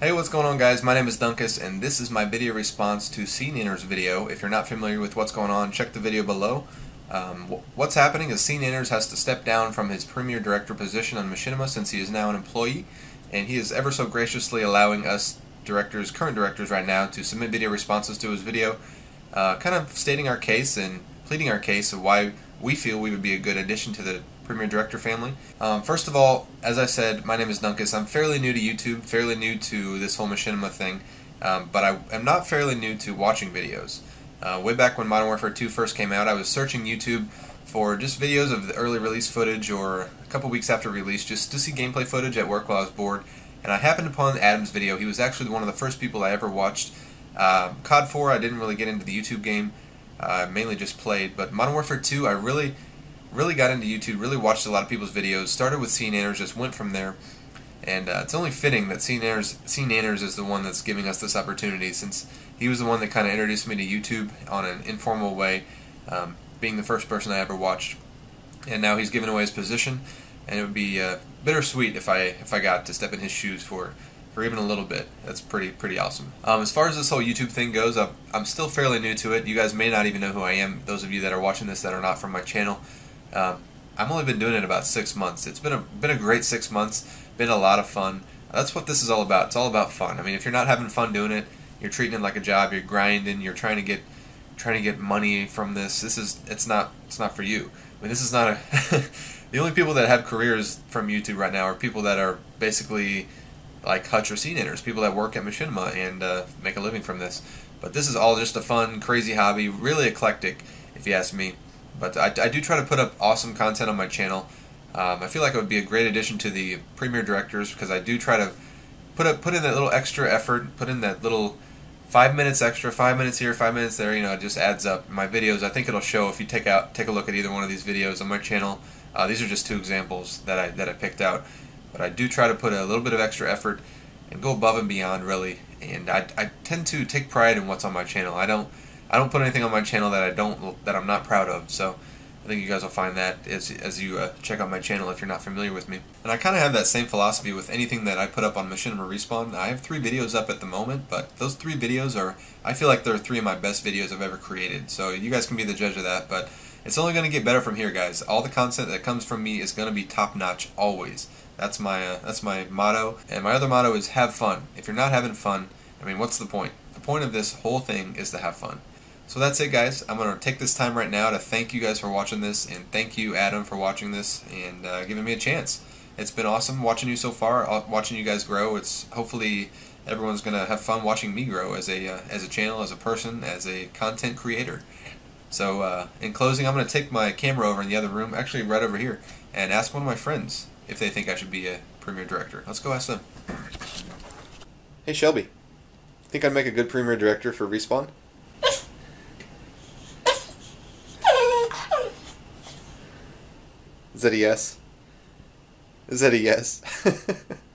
Hey, what's going on guys? My name is Dunkus and this is my video response to Seananners video. If you're not familiar with what's going on, check the video below. Um, what's happening is Seananners has to step down from his Premiere Director position on Machinima since he is now an employee and he is ever so graciously allowing us directors, current directors right now, to submit video responses to his video, uh, kind of stating our case and pleading our case of why we feel we would be a good addition to the Premiere Director family. Um, first of all, as I said, my name is Dunkus. I'm fairly new to YouTube, fairly new to this whole machinima thing, um, but I am not fairly new to watching videos. Uh, way back when Modern Warfare 2 first came out, I was searching YouTube for just videos of the early release footage or a couple weeks after release just to see gameplay footage at work while I was bored. And I happened upon Adam's video. He was actually one of the first people I ever watched. Uh, COD 4, I didn't really get into the YouTube game. Uh, mainly just played. But Modern Warfare 2, I really really got into YouTube, really watched a lot of people's videos, started with Seananners, just went from there. And uh, it's only fitting that Seananners, Seananners is the one that's giving us this opportunity since he was the one that kind of introduced me to YouTube on an informal way, um, being the first person I ever watched. And now he's given away his position, and it would be uh, bittersweet if I if I got to step in his shoes for for even a little bit. That's pretty pretty awesome. Um, as far as this whole YouTube thing goes, I'm, I'm still fairly new to it. You guys may not even know who I am. Those of you that are watching this that are not from my channel. Um, I've only been doing it about six months. It's been a been a great six months. Been a lot of fun. That's what this is all about. It's all about fun. I mean, if you're not having fun doing it, you're treating it like a job. You're grinding. You're trying to get trying to get money from this. This is it's not it's not for you. I mean, this is not a. the only people that have careers from YouTube right now are people that are basically like Hutch or Seananners, people that work at Machinima and uh, make a living from this. But this is all just a fun, crazy hobby, really eclectic, if you ask me. But I, I do try to put up awesome content on my channel. Um, I feel like it would be a great addition to the Premiere Directors because I do try to put up, put in that little extra effort, put in that little five minutes extra, five minutes here, five minutes there. You know, it just adds up. My videos, I think it'll show if you take out take a look at either one of these videos on my channel. Uh, these are just two examples that I that I picked out, but I do try to put a little bit of extra effort and go above and beyond really. And I, I tend to take pride in what's on my channel. I don't I don't put anything on my channel that I don't that I'm not proud of. So I think you guys will find that as as you uh, check out my channel if you're not familiar with me. And I kind of have that same philosophy with anything that I put up on Machinima Respawn. I have three videos up at the moment, but those three videos are I feel like they're three of my best videos I've ever created. So you guys can be the judge of that, but. It's only going to get better from here, guys. All the content that comes from me is going to be top notch always. That's my uh, that's my motto. And my other motto is have fun. If you're not having fun, I mean, what's the point? The point of this whole thing is to have fun. So that's it guys. I'm going to take this time right now to thank you guys for watching this and thank you Adam for watching this and uh, giving me a chance. It's been awesome watching you so far, uh, watching you guys grow. It's hopefully everyone's going to have fun watching me grow as a uh, as a channel, as a person, as a content creator. So uh, in closing, I'm going to take my camera over in the other room, actually right over here, and ask one of my friends if they think I should be a premiere director. Let's go ask them. Hey Shelby, think I'd make a good premiere director for Respawn? Is that a yes? Is that a yes?